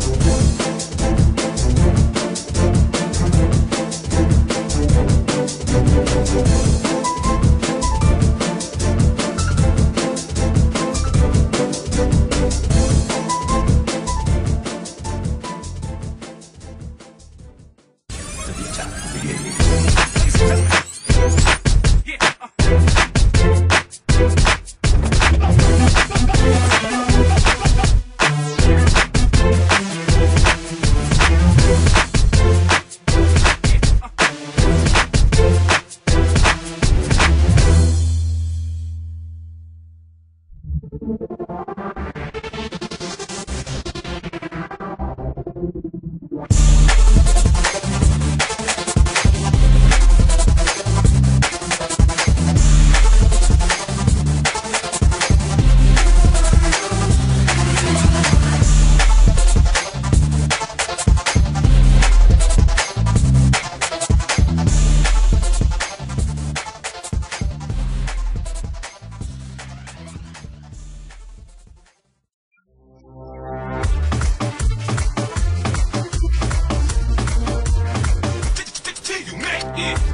the attack. Yeah.